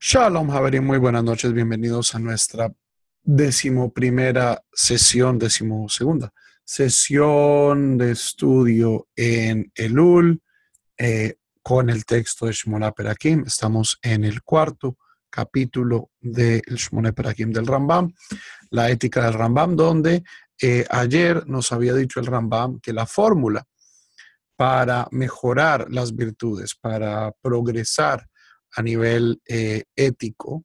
Shalom, Javerín, muy buenas noches, bienvenidos a nuestra decimoprimera sesión, decimosegunda sesión de estudio en Elul eh, con el texto de Shmona Perakim. Estamos en el cuarto capítulo del Shmona Perakim del Rambam, la ética del Rambam, donde eh, ayer nos había dicho el Rambam que la fórmula para mejorar las virtudes, para progresar, a nivel eh, ético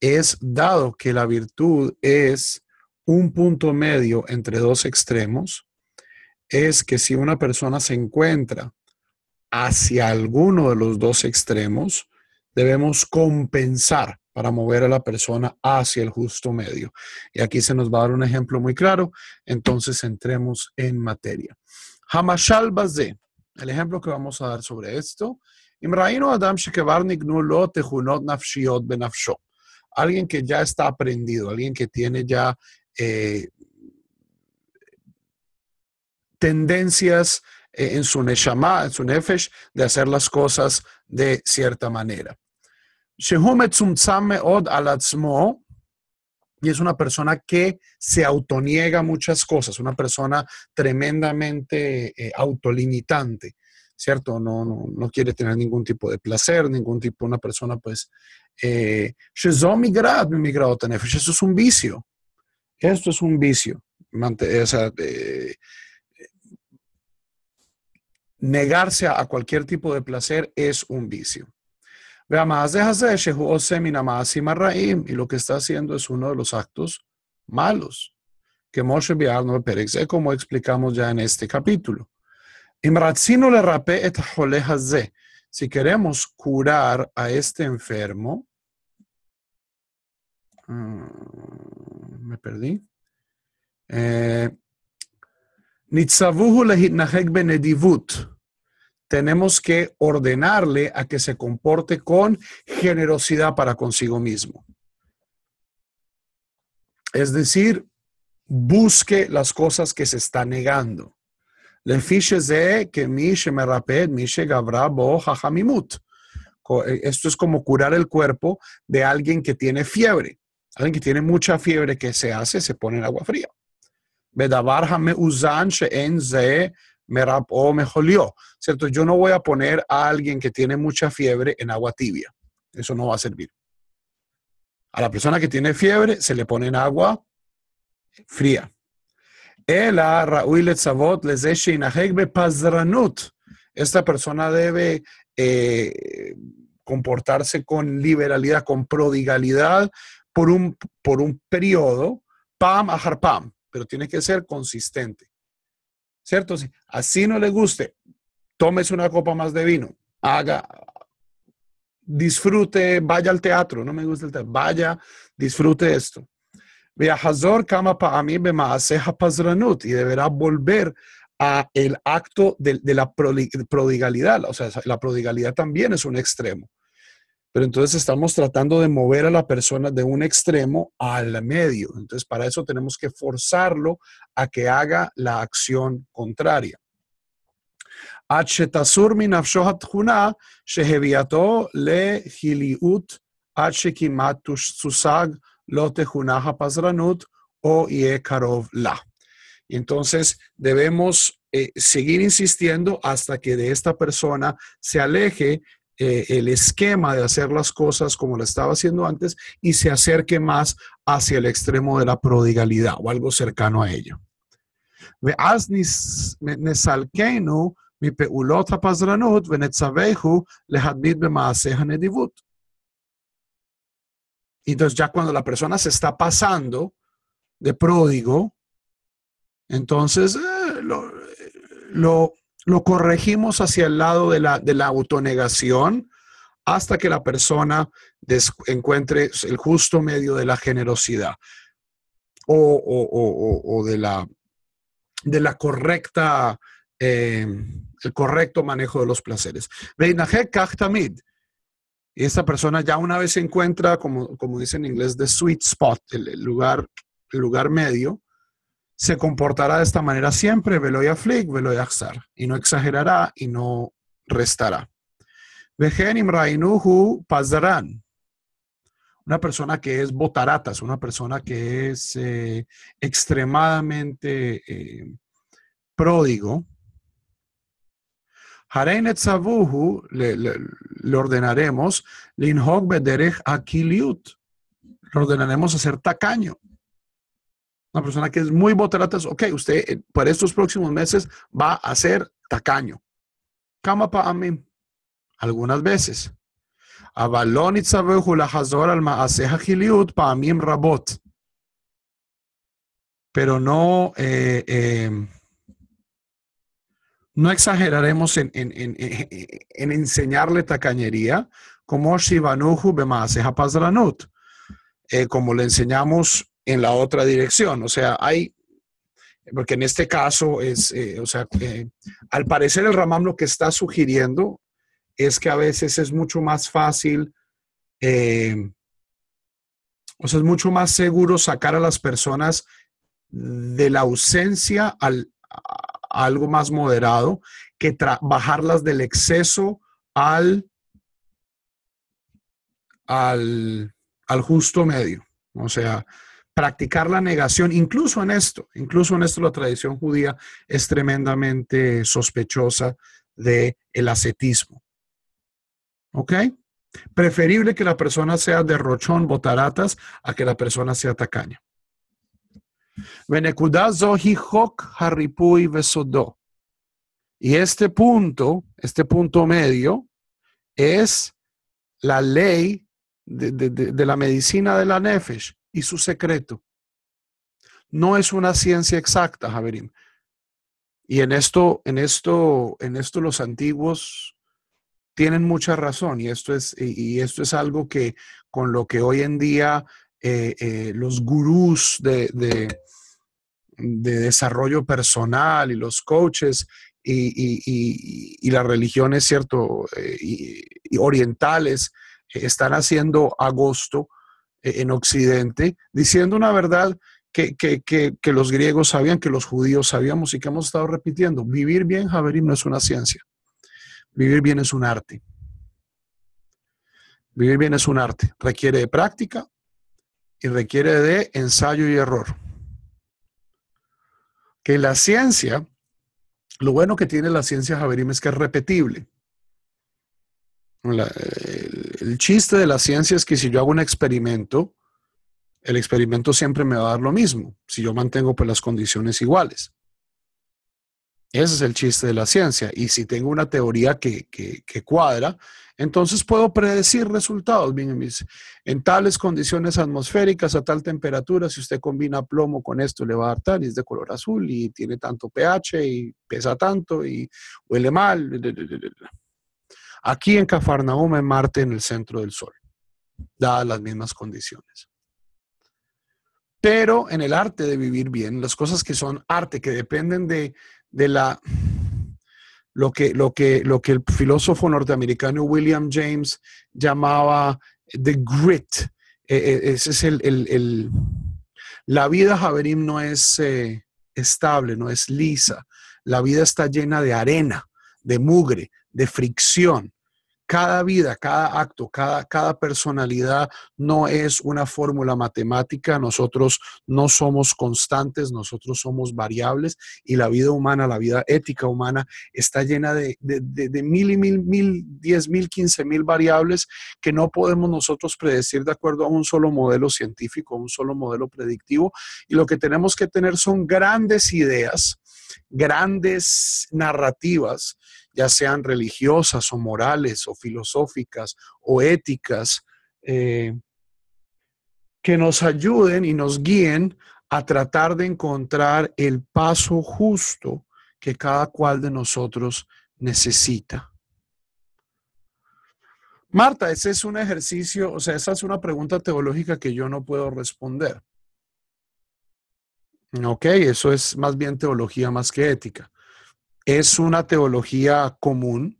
es dado que la virtud es un punto medio entre dos extremos, es que si una persona se encuentra hacia alguno de los dos extremos, debemos compensar para mover a la persona hacia el justo medio. Y aquí se nos va a dar un ejemplo muy claro, entonces entremos en materia. Hamashal Bazé, el ejemplo que vamos a dar sobre esto alguien que ya está aprendido, alguien que tiene ya eh, tendencias eh, en su neshama, en su nefesh, de hacer las cosas de cierta manera. Y es una persona que se autoniega muchas cosas, una persona tremendamente eh, autolimitante. ¿Cierto? No, no, no, quiere tener ningún tipo de placer, ningún tipo, una persona, pues, eh, eso es un vicio. Esto es un vicio. negarse a, cualquier tipo de placer es un vicio. Y lo que está haciendo es uno de los actos malos que Moshe no Pérez, como explicamos ya en este capítulo. Si queremos curar a este enfermo, mm, me perdí. Eh, tenemos que ordenarle a que se comporte con generosidad para consigo mismo. Es decir, busque las cosas que se está negando. Esto es como curar el cuerpo de alguien que tiene fiebre. Alguien que tiene mucha fiebre, que se hace? Se pone en agua fría. ¿Cierto? Yo no voy a poner a alguien que tiene mucha fiebre en agua tibia. Eso no va a servir. A la persona que tiene fiebre se le pone en agua fría. Esta persona debe eh, comportarse con liberalidad, con prodigalidad por un, por un periodo, pam a pam, pero tiene que ser consistente. ¿Cierto? Si así no le guste, tómese una copa más de vino, haga, disfrute, vaya al teatro, no me gusta el teatro, vaya, disfrute esto y deberá volver a el acto de, la prodigalidad. O sea, la prodigalidad también es un extremo. Pero entonces estamos tratando de mover a la persona de un extremo al medio. Entonces, para eso tenemos que forzarlo a que haga la acción contraria. Lote Pazranut o Karov La. Entonces debemos eh, seguir insistiendo hasta que de esta persona se aleje eh, el esquema de hacer las cosas como lo estaba haciendo antes y se acerque más hacia el extremo de la prodigalidad o algo cercano a ello. Y entonces ya cuando la persona se está pasando de pródigo, entonces eh, lo, corregimos hacia el lado de la, de la autonegación hasta que la persona des, encuentre el justo medio de la generosidad o, de, la, de la correcta, eh, el correcto manejo de los placeres. Kachtamid, esta persona ya una vez se encuentra, como, como dice en inglés, the sweet spot, el, lugar, lugar medio, se comportará de esta manera siempre, velo y aflig, velo y y no exagerará y no restará. Pasdarán. una persona que es botaratas, una persona que es eh, extremadamente eh, pródigo, Sabuhu le, le, ordenaremos, Linhog Bederech Akiliut, le ordenaremos hacer tacaño. Una persona que es muy botaratas, ok, usted eh, por estos próximos meses va a ser tacaño. Kama pa mí, algunas veces. Avalon la hazor al maaseja giliut pa amim rabot. Pero no, eh, eh, no exageraremos en, en, en, en, enseñarle tacañería, como Shivanuhu bemaaseja pazranut, eh, como le enseñamos en la otra dirección. O sea, hay, porque en este caso es, eh, o sea, eh, al parecer el Ramam lo que está sugiriendo es que a veces es mucho más fácil, o sea, es mucho más seguro sacar a las personas de la ausencia al, algo más moderado que bajarlas del exceso al, al, al justo medio. O sea, practicar la negación, incluso en esto, incluso en esto la tradición judía es tremendamente sospechosa de el ascetismo. ¿Ok? Preferible que la persona sea derrochón, botaratas, a que la persona sea tacaña. Y este punto, este punto medio, es la ley de, de, de, la medicina de la nefesh y su secreto. No es una ciencia exacta, Javerim. Y en esto, en esto, en esto los antiguos tienen mucha razón y esto es, y esto es algo que con lo que hoy en día eh, eh, los gurús de, de, desarrollo personal y los coaches y, y, las religiones, ¿cierto? Eh, y, orientales están haciendo agosto en Occidente, diciendo una verdad que, que, que, que, los griegos sabían, que los judíos sabíamos y que hemos estado repitiendo. Vivir bien, Javerim, no es una ciencia. Vivir bien es un arte. Vivir bien es un arte. Requiere de práctica y requiere de ensayo y error. Que la ciencia, lo bueno que tiene la ciencia, Javerim, es que es repetible. el, chiste de la ciencia es que si yo hago un experimento, el experimento siempre me va a dar lo mismo, si yo mantengo pues, las condiciones iguales. Ese es el chiste de la ciencia. Y si tengo una teoría que, cuadra, entonces puedo predecir resultados. Bien, en tales condiciones atmosféricas, a tal temperatura, si usted combina plomo con esto, le va a dar tal, y es de color azul, y tiene tanto pH, y pesa tanto, y huele mal. Aquí en Cafarnaum, en Marte, en el centro del Sol, dadas las mismas condiciones. Pero en el arte de vivir bien, las cosas que son arte, que dependen de, de la lo que, lo que, lo que el filósofo norteamericano William James llamaba the grit. E, e, ese es el, el, la vida, Javerim, no es eh, estable, no es lisa. La vida está llena de arena, de mugre, de fricción cada vida, cada acto, cada, cada personalidad no es una fórmula matemática. Nosotros no somos constantes, nosotros somos variables y la vida humana, la vida ética humana está llena de, mil y mil, mil, diez mil, quince mil variables que no podemos nosotros predecir de acuerdo a un solo modelo científico, un solo modelo predictivo. Y lo que tenemos que tener son grandes ideas, grandes narrativas ya sean religiosas o morales o filosóficas o éticas, eh, que nos ayuden y nos guíen a tratar de encontrar el paso justo que cada cual de nosotros necesita. Marta, ese es un ejercicio, o sea, esa es una pregunta teológica que yo no puedo responder. Ok, eso es más bien teología más que ética es una teología común,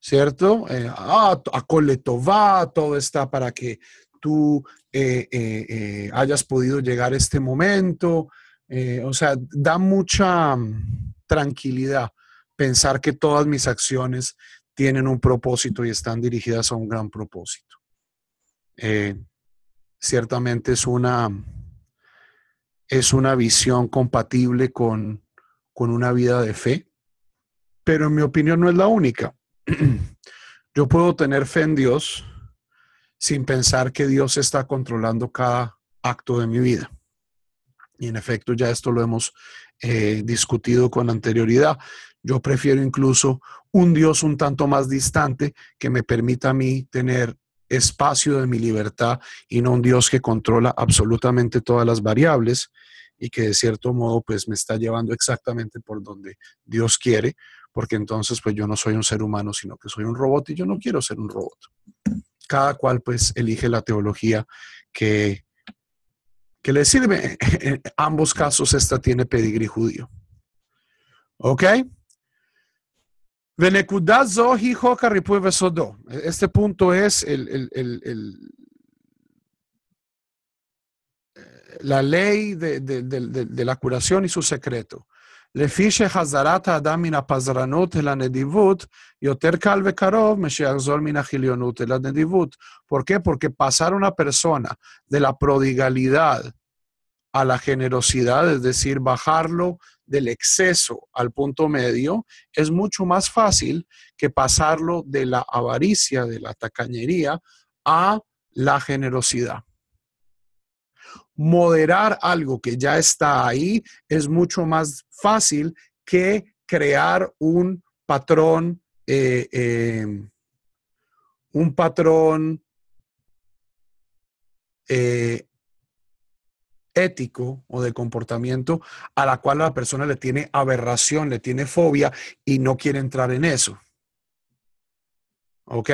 ¿cierto? Eh, ah, a todo está para que tú eh, eh, hayas podido llegar a este momento. o sea, da mucha mm, tranquilidad pensar que todas mis acciones tienen un propósito y están dirigidas a un gran propósito. ciertamente es una, es una visión compatible con, con una vida de fe, pero en mi opinión no es la única. Yo puedo tener fe en Dios sin pensar que Dios está controlando cada acto de mi vida. Y en efecto, ya esto lo hemos eh, discutido con anterioridad. Yo prefiero incluso un Dios un tanto más distante que me permita a mí tener espacio de mi libertad y no un Dios que controla absolutamente todas las variables y que de cierto modo pues me está llevando exactamente por donde Dios quiere, porque entonces pues yo no soy un ser humano, sino que soy un robot y yo no quiero ser un robot. Cada cual pues elige la teología que, que le sirve. En ambos casos esta tiene pedigrí judío. ¿Ok? Este punto es el, la ley de, de, de, de, la curación y su secreto. לפי שחזרת האדם מן הפזרנות אל הנדיבות, יותר קל וקרוב משיחזור מן החילioנות אל הנדיבות. ¿Por qué? Porque pasar una persona de la prodigalidad a la generosidad, es decir, bajarlo del exceso al punto medio, es mucho más fácil que pasarlo de la avaricia, de la tacañería, a la generosidad. Moderar algo que ya está ahí es mucho más fácil que crear un patrón, eh, eh, un patrón eh, ético o de comportamiento a la cual la persona le tiene aberración, le tiene fobia y no quiere entrar en eso. ¿Ok?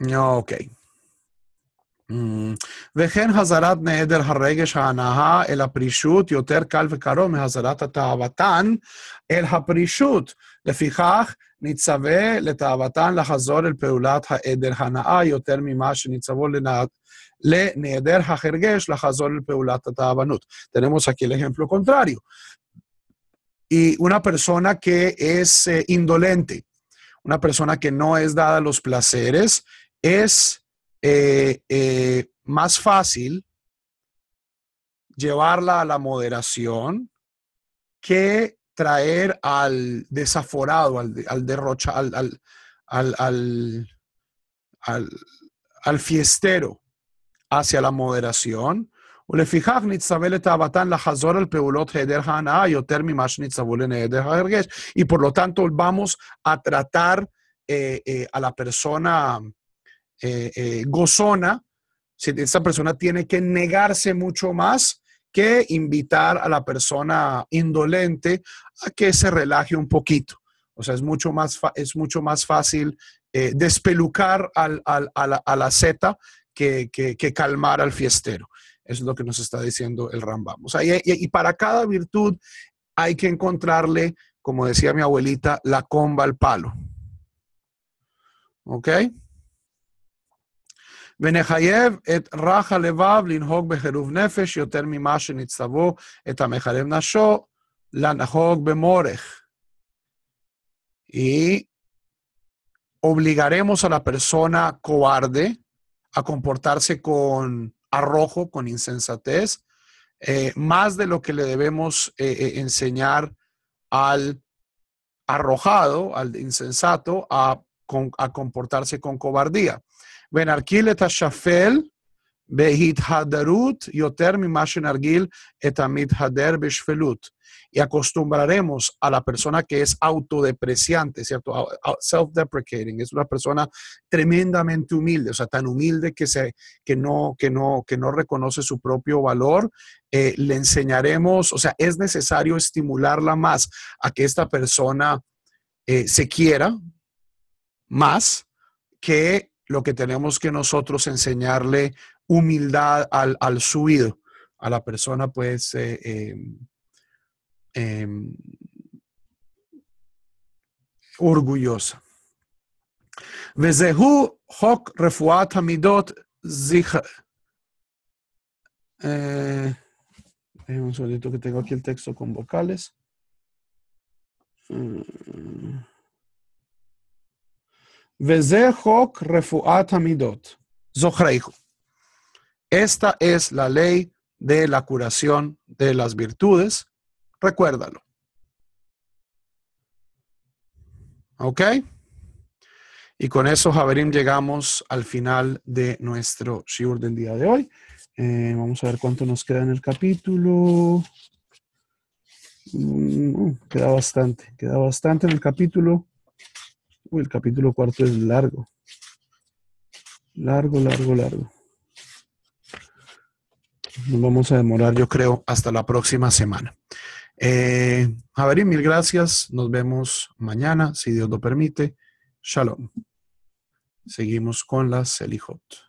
Ok. וכן החזרת נעדר הרגש ההנאה אל הפרישות יותר קל וקרוב מהחזרת התאוותן אל הפרישות. לפיכך נצווה לתאוותן לחזור אל פעולת העדר הנאה יותר ממה שנצוו לנעדר החרגש לחזור אל פעולת התאוונות. Tenemos aquí el ejemplo contrario. Y una persona que es eh, indolente, una persona que no es dada a los placeres, es eh, eh, más fácil llevarla a la moderación que traer al desaforado, al, al derrocha, al, al, fiestero hacia la moderación. Y por lo tanto vamos a tratar eh, a la persona eh, eh, gozona, esa persona tiene que negarse mucho más que invitar a la persona indolente a que se relaje un poquito. O sea, es mucho más, es mucho más fácil eh, despelucar a la, a zeta que, que, que, calmar al fiestero. Eso es lo que nos está diciendo el Rambam. O sea, y, y para cada virtud hay que encontrarle, como decía mi abuelita, la comba al palo. ¿Ok? ונחייב את רך הלבב לנהוג בחירוב נפש יותר ממה שנצטוו את המחרב נשו לנהוג במורך. Y obligaremos a la persona cobarde a comportarse con arrojo, con insensatez, eh, más de lo que le debemos eh, eh, enseñar al arrojado, al insensato, a, con, a comportarse con cobardía. ונרגיל את השפל בהתהדרות יותר ממה שנרגיל את המתהדר בשפלות. Y acostumbraremos a la persona que es autodepreciante, ¿cierto? Self-deprecating, es una persona tremendamente humilde, o sea, tan humilde que, se, que, no, que, no, que no reconoce su propio valor. Eh, le enseñaremos, o sea, es necesario estimularla más a que esta persona eh, se quiera más que lo que tenemos que nosotros enseñarle humildad al, al subido, a la persona pues eh, eh, eh, orgullosa. Vezehu hok refuat hamidot eh, un segundito que tengo aquí el texto con vocales. Mm. Veze Hok Refuat Hamidot. Zohreihu. Esta es la ley de la curación de las virtudes. Recuérdalo. ¿Ok? Y con eso, Javerim, llegamos al final de nuestro Shiur del día de hoy. Eh, vamos a ver cuánto nos queda en el capítulo. Mm, queda bastante, queda bastante en el capítulo. El capítulo cuarto es largo. Largo, largo, largo. Nos vamos a demorar, yo creo, hasta la próxima semana. Eh, Javerín, mil gracias. Nos vemos mañana, si Dios lo permite. Shalom. Seguimos con la Selijot.